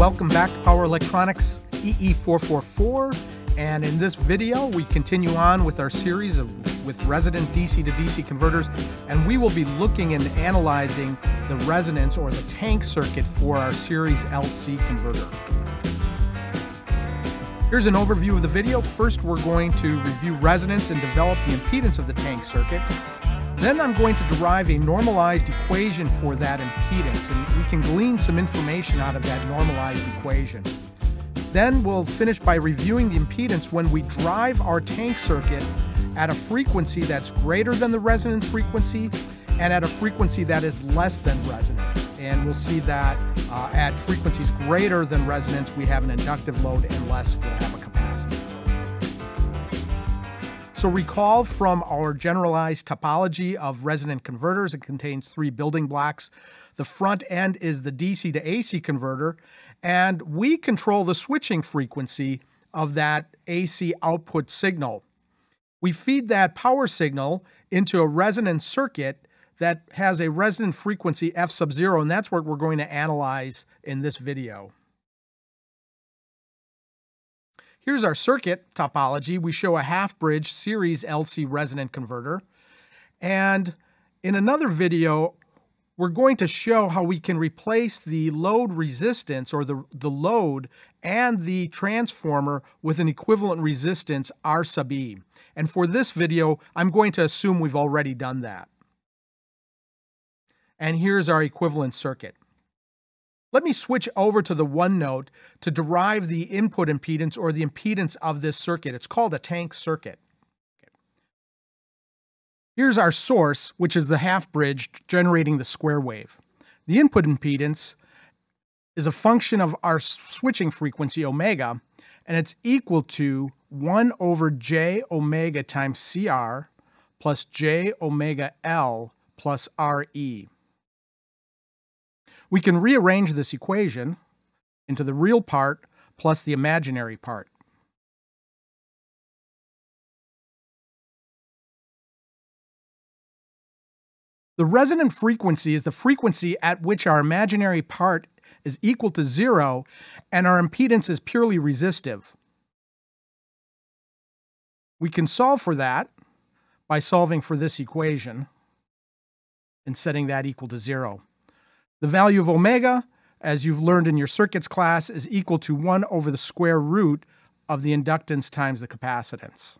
Welcome back to Power Electronics EE444. And in this video, we continue on with our series of with resonant DC to DC converters, and we will be looking and analyzing the resonance or the tank circuit for our series LC converter. Here's an overview of the video. First, we're going to review resonance and develop the impedance of the tank circuit. Then I'm going to derive a normalized equation for that impedance, and we can glean some information out of that normalized equation. Then we'll finish by reviewing the impedance when we drive our tank circuit at a frequency that's greater than the resonant frequency and at a frequency that is less than resonance. And we'll see that uh, at frequencies greater than resonance, we have an inductive load, and less, we'll have a capacitive. So recall from our generalized topology of resonant converters, it contains three building blocks. The front end is the DC to AC converter, and we control the switching frequency of that AC output signal. We feed that power signal into a resonant circuit that has a resonant frequency f sub 0, and that's what we're going to analyze in this video. Here's our circuit topology. We show a half-bridge series LC resonant converter. And in another video, we're going to show how we can replace the load resistance or the, the load and the transformer with an equivalent resistance R sub E. And for this video, I'm going to assume we've already done that. And here's our equivalent circuit. Let me switch over to the OneNote to derive the input impedance or the impedance of this circuit. It's called a tank circuit. Here's our source, which is the half bridge generating the square wave. The input impedance is a function of our switching frequency omega, and it's equal to 1 over j omega times CR plus j omega L plus RE. We can rearrange this equation into the real part plus the imaginary part. The resonant frequency is the frequency at which our imaginary part is equal to zero and our impedance is purely resistive. We can solve for that by solving for this equation and setting that equal to zero. The value of omega, as you've learned in your circuits class, is equal to 1 over the square root of the inductance times the capacitance.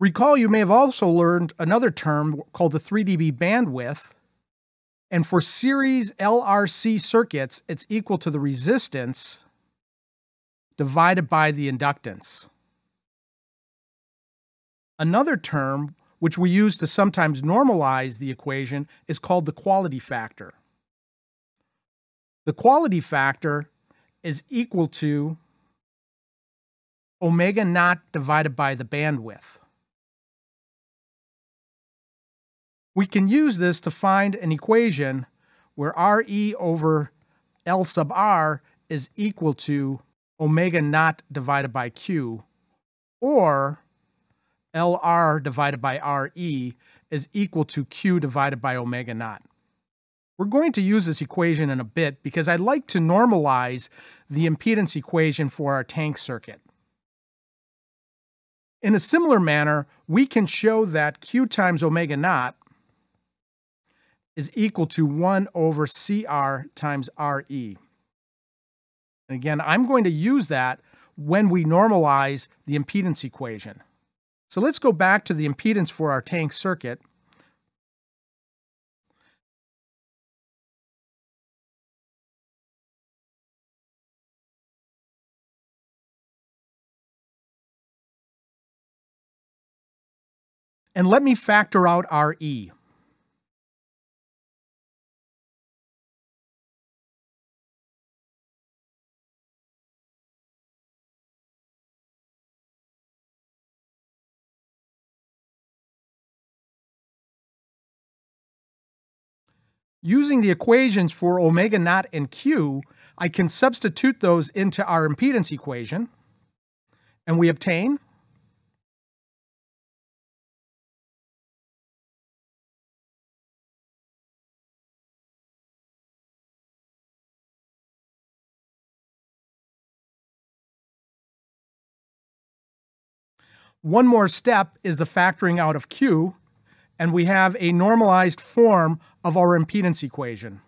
Recall you may have also learned another term called the 3 dB bandwidth, and for series LRC circuits, it's equal to the resistance divided by the inductance. Another term which we use to sometimes normalize the equation, is called the quality factor. The quality factor is equal to omega naught divided by the bandwidth. We can use this to find an equation where RE over L sub R is equal to omega naught divided by Q, or LR divided by RE is equal to Q divided by omega naught. We're going to use this equation in a bit because I'd like to normalize the impedance equation for our tank circuit. In a similar manner, we can show that Q times omega naught is equal to 1 over CR times RE. And again, I'm going to use that when we normalize the impedance equation. So let's go back to the impedance for our tank circuit. And let me factor out RE. Using the equations for omega naught and q, I can substitute those into our impedance equation, and we obtain One more step is the factoring out of Q, and we have a normalized form of our impedance equation.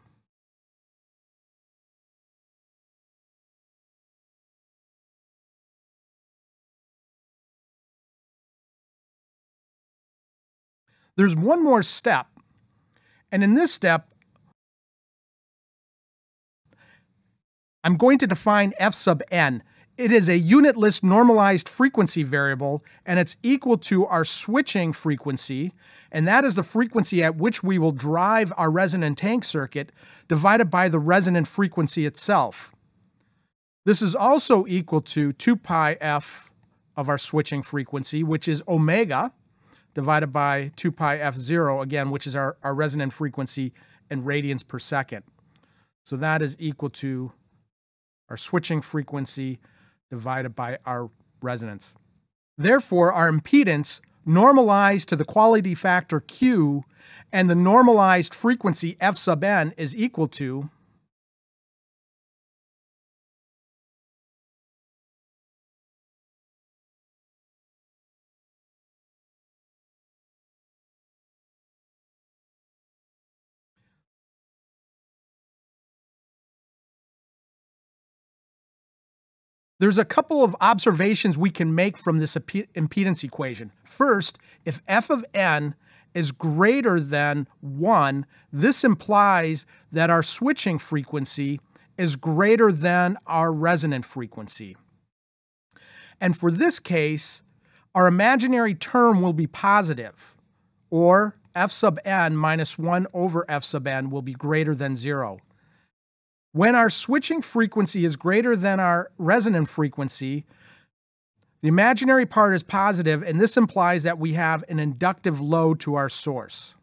There's one more step, and in this step, I'm going to define f sub n. It is a unitless normalized frequency variable, and it's equal to our switching frequency, and that is the frequency at which we will drive our resonant tank circuit divided by the resonant frequency itself. This is also equal to 2 pi f of our switching frequency, which is omega, divided by 2 pi f0, again, which is our, our resonant frequency in radians per second. So that is equal to our switching frequency divided by our resonance. Therefore, our impedance normalized to the quality factor Q and the normalized frequency f sub n is equal to There's a couple of observations we can make from this impedance equation. First, if f of n is greater than 1, this implies that our switching frequency is greater than our resonant frequency. And for this case, our imaginary term will be positive, or f sub n minus 1 over f sub n will be greater than 0. When our switching frequency is greater than our resonant frequency, the imaginary part is positive, and this implies that we have an inductive load to our source.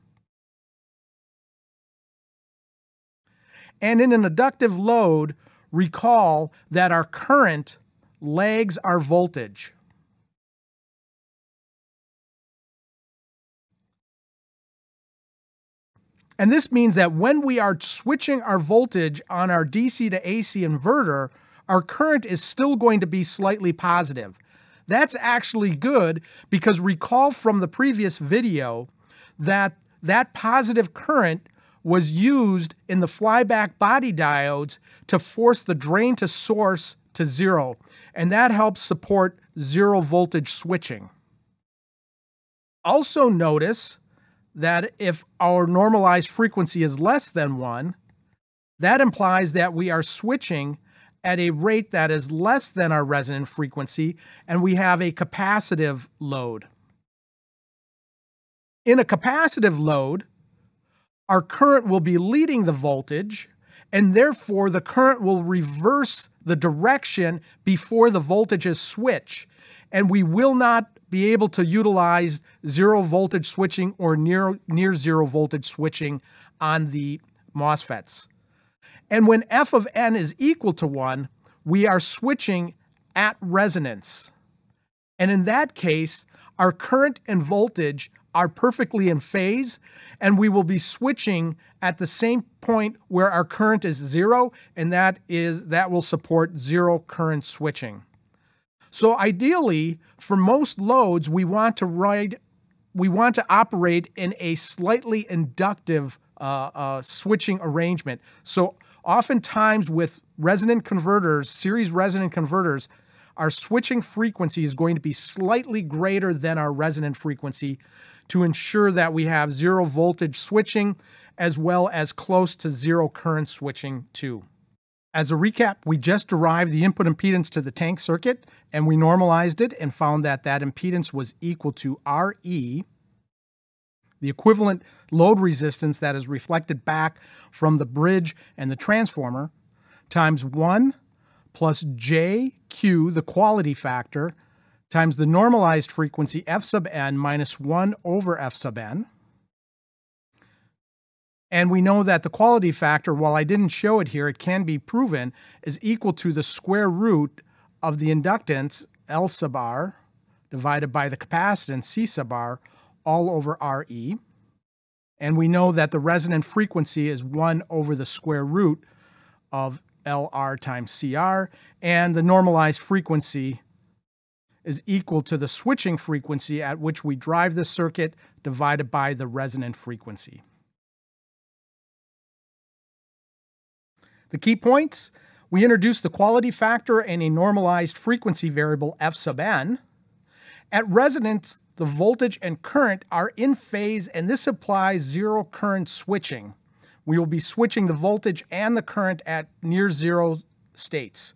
And in an inductive load, recall that our current lags our voltage. And this means that when we are switching our voltage on our DC to AC inverter, our current is still going to be slightly positive. That's actually good because recall from the previous video that that positive current was used in the flyback body diodes to force the drain to source to zero, and that helps support zero voltage switching. Also notice that if our normalized frequency is less than 1, that implies that we are switching at a rate that is less than our resonant frequency, and we have a capacitive load. In a capacitive load, our current will be leading the voltage, and therefore the current will reverse the direction before the voltages switch, and we will not be able to utilize zero voltage switching or near, near zero voltage switching on the MOSFETs. And when f of n is equal to 1, we are switching at resonance. And in that case, our current and voltage are perfectly in phase, and we will be switching at the same point where our current is zero, and that is that will support zero current switching. So ideally, for most loads, we want to ride, we want to operate in a slightly inductive uh, uh, switching arrangement. So oftentimes with resonant converters, series resonant converters, our switching frequency is going to be slightly greater than our resonant frequency to ensure that we have zero voltage switching as well as close to zero current switching too. As a recap, we just derived the input impedance to the tank circuit and we normalized it and found that that impedance was equal to RE, the equivalent load resistance that is reflected back from the bridge and the transformer, times 1 plus JQ, the quality factor, times the normalized frequency f sub n minus 1 over f sub n, and we know that the quality factor, while I didn't show it here, it can be proven, is equal to the square root of the inductance, L sub R, divided by the capacitance, C sub R, all over RE. And we know that the resonant frequency is 1 over the square root of LR times CR, and the normalized frequency is equal to the switching frequency at which we drive the circuit divided by the resonant frequency. The key points we introduce the quality factor and a normalized frequency variable f sub n. At resonance, the voltage and current are in phase, and this applies zero current switching. We will be switching the voltage and the current at near zero states.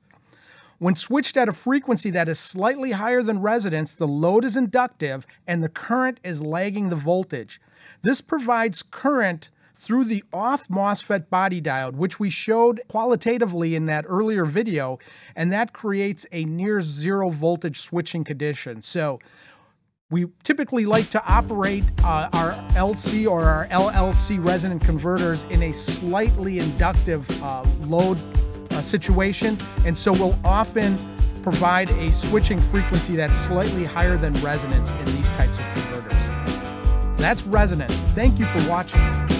When switched at a frequency that is slightly higher than resonance, the load is inductive and the current is lagging the voltage. This provides current through the off MOSFET body diode, which we showed qualitatively in that earlier video, and that creates a near zero voltage switching condition. So we typically like to operate uh, our LC or our LLC resonant converters in a slightly inductive uh, load uh, situation, and so we'll often provide a switching frequency that's slightly higher than resonance in these types of converters. That's resonance. Thank you for watching.